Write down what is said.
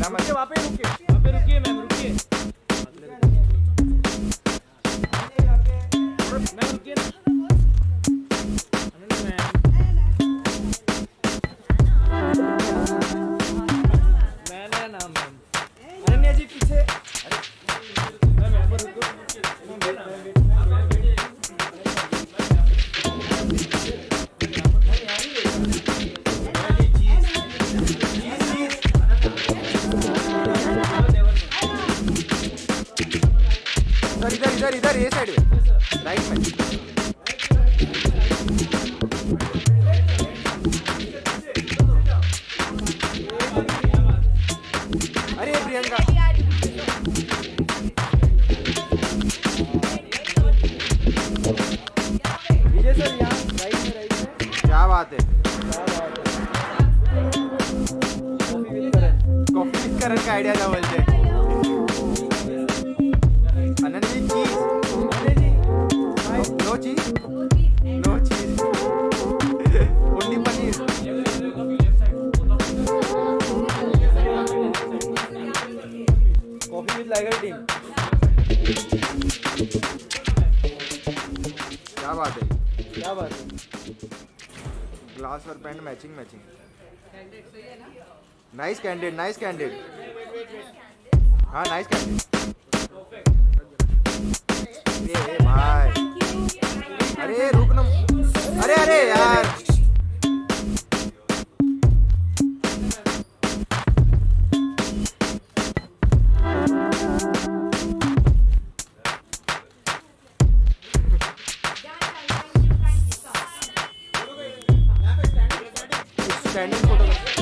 हिला वहाँ पे रुकिए वहाँ पे रुकिए मैम रुकिए मैम रुकिए मैम मैं ना नाम मैम अनन्या जी पीछे मैम यहाँ पर रुको इधर ये साइड में राइट में अरे प्रियंका विजय सर यहाँ राइट में राइट में क्या बात है? कॉफ़ी विद करण करण का आइडिया था बोलते लाइगर टीम। क्या बात है? क्या बात है? ग्लास और paint matching matching nice candidate nice candidate हाँ नाइस कैंडिडेट भाई। अरे रुक ना। अरे अरे यार। チャイニー